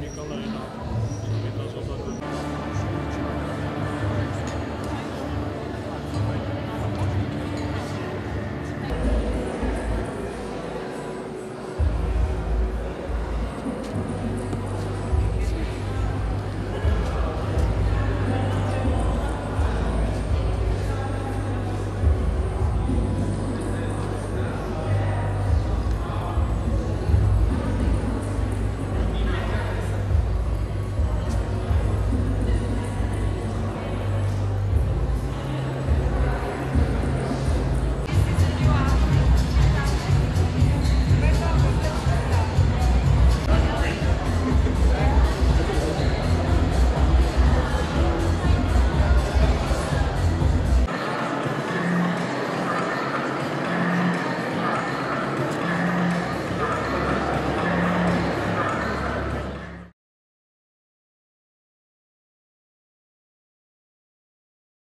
Николаевна.